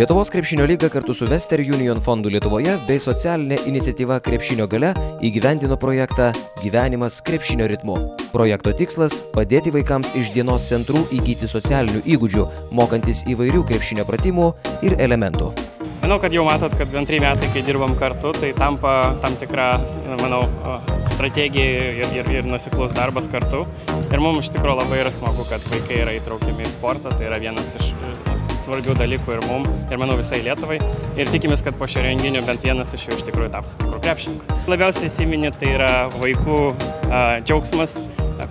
Lietuvos krepšinio lyga kartu su Western Union fondu Lietuvoje bei socialinė iniciatyva Krepšinio gale įgyvendino projektą Gyvenimas krepšinio ritmu. Projekto tikslas - padėti vaikams iš dienos centrų įgyti socialinių įgūdžių, mokantis įvairių krepšinio pratimų ir elementų. Manau, kad jau matot, kad antrai metai, kai dirbam kartu, tai tampa tam tikra, manau, strategija ir, ir, ir nusiklus darbas kartu. Ir mums iš tikrųjų labai yra smagu, kad vaikai yra įtraukiami į sportą, tai yra vienas iš svarbių dalykų ir mum, ir manau visai Lietuvai. Ir tikimės, kad po šio renginio bent vienas iš jų iš tikrųjų taps tikrų krepšininkų. Labiausiai įsiminė tai yra vaikų a, džiaugsmas,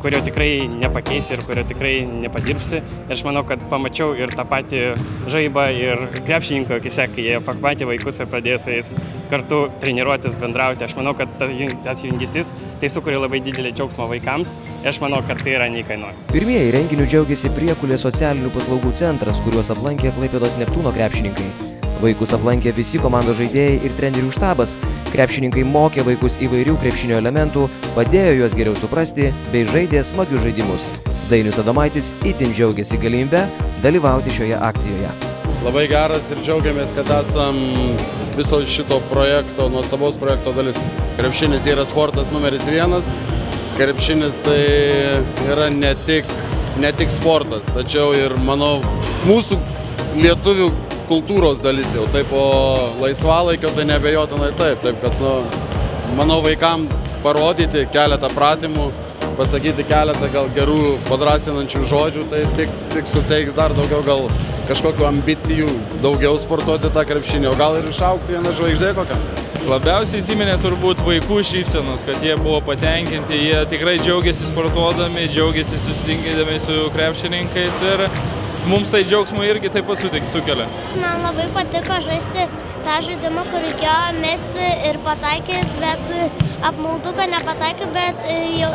kurio tikrai nepakeisi ir kurio tikrai nepadirbsi. Ir aš manau, kad pamačiau ir tą patį žaibą ir krepšininko akise, kai jie pamatė vaikus ir pradėjo su jais kartu treniruotis, bendrauti. Aš manau, kad tas jungisis tai sukuria labai didelį džiaugsmą vaikams ir aš manau, kad tai yra neįkainuoja. Pirmieji renginių džiaugiasi Priekulė socialinių paslaugų centras, kuriuos aplankė Klaipėdos Neptūno krepšininkai. Vaikus aplankė visi komandos žaidėjai ir trenerių štabas. Krepšininkai mokė vaikus įvairių krepšinio elementų, padėjo juos geriau suprasti bei žaidė smagius žaidimus. Dainius Adomaitis itin džiaugiasi galimybę dalyvauti šioje akcijoje. Labai geras ir džiaugiamės, kad esam viso šito projekto, nuostabaus projekto dalis. Krepšinis yra sportas numeris vienas. Krepšinis tai yra ne tik, ne tik sportas, tačiau ir, manau, mūsų lietuvių kultūros dalis jau, taip po laisvalaikio tai nebejotinai taip, taip kad, nu, manau, vaikam parodyti keletą pratimų, pasakyti keletą gal gerų padrasinančių žodžių, tai tik, tik suteiks dar daugiau gal kažkokiu ambicijų daugiau sportuoti tą krepšinį, o gal ir išauks vieną žvaigždė kokią. Labiausiai įsiminė turbūt vaikų šypsenos, kad jie buvo patenkinti, jie tikrai džiaugiasi sportuodami, džiaugiasi susitinkydami su krepšininkais ir mums tai džiaugsmo irgi taip pat sukelia. Man labai patiko žaisti tą žaidimą, kur reikėjo mesti ir pataikyti, bet apmaudu, kad nepataikė, bet jau,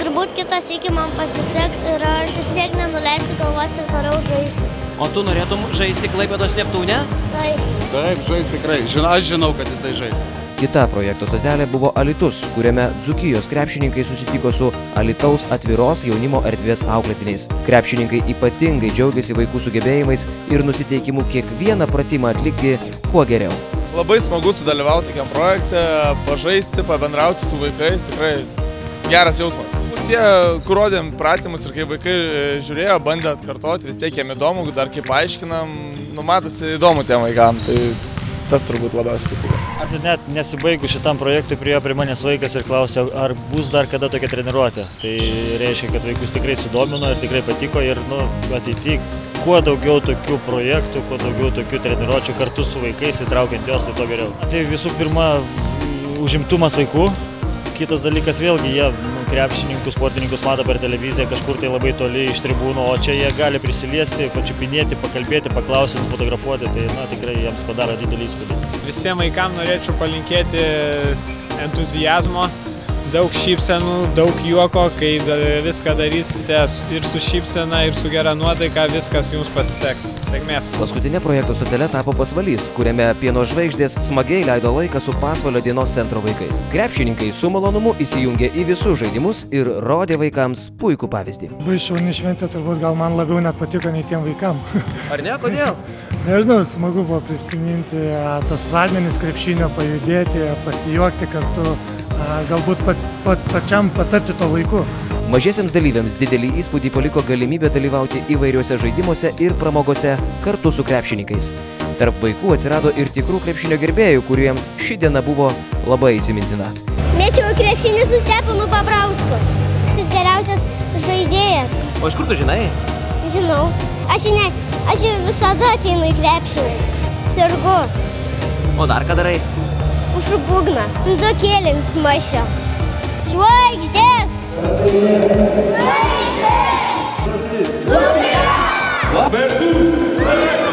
turbūt kitas iki man pasiseks ir aš vis tiek nenuleisiu galvos ir toliau žaisiu. O tu norėtum žaisti Klaipėdos Neptūne? Taip. Taip, žais tikrai. Žin, aš žinau, kad jisai žais. Kita projekto stotelė buvo Alitus, kuriame Dzukijos krepšininkai susitiko su Alitaus atviros jaunimo erdvės auklėtiniais. Krepšininkai ypatingai džiaugiasi vaikų sugebėjimais ir nusiteikimu kiekvieną pratimą atlikti kuo geriau. Labai smagu sudalyvauti tokiam projekte, pažaisti, pabendrauti su vaikais, tikrai geras jausmas. Tie, kur rodėm pratimus ir kai vaikai žiūrėjo, bandė atkartoti, vis tiek jiem įdomu, dar kaip aiškinam, numatosi įdomu tiem vaikam. Tai tas turbūt labiausiai patiko. Ar tai net nesibaigus šitam projektui prie prie manęs vaikas ir klausė, ar bus dar kada tokia treniruotė. Tai reiškia, kad vaikus tikrai sudomino ir tikrai patiko ir nu, ateityje kuo daugiau tokių projektų, kuo daugiau tokių treniruočių kartu su vaikais, įtraukiant juos, tai to geriau. Tai visų pirma, užimtumas vaikų, kitas dalykas vėlgi, jie nu, krepšininkų, sportininkus mato per televiziją kažkur tai labai toli iš tribūnų, o čia jie gali prisiliesti, pačiupinėti, pakalbėti, paklausyti, fotografuoti, tai na, tikrai jiems padaro didelį įspūdį. Visiems vaikams norėčiau palinkėti entuzijazmo, daug šypsenų, daug juoko, kai viską darysite ir su šypsena, ir su gera nuotaika, viskas jums pasiseks. Sėkmės. Paskutinė projekto stotelė tapo pasvalys, kuriame pieno žvaigždės smagiai leido laiką su pasvalio dienos centro vaikais. Krepšininkai su malonumu įsijungė į visus žaidimus ir rodė vaikams puikų pavyzdį. Baišauni šventė turbūt gal man labiau net patiko nei tiem vaikam. Ar ne, kodėl? Nežinau, smagu buvo prisiminti tas pradmenis krepšinio, pajudėti, pasijuokti kartu, galbūt pat, pat, pačiam patapti to vaiku. Mažiesiems dalyviams didelį įspūdį paliko galimybė dalyvauti įvairiuose žaidimuose ir pramogose kartu su krepšininkais. Tarp vaikų atsirado ir tikrų krepšinio gerbėjų, kuriems ši diena buvo labai įsimintina. Mėčiau krepšinį su Stepanu Pabrausku. Tas geriausias žaidėjas. O iš kur tu žinai? nežinau. Aš ne, aš visada ateinu į krepšinį. Sirgu. O dar ką darai? Už būgną. Du kėlins mašio. Žvaigždės. Žvaigždės. Zubija. Bertu. Bertu.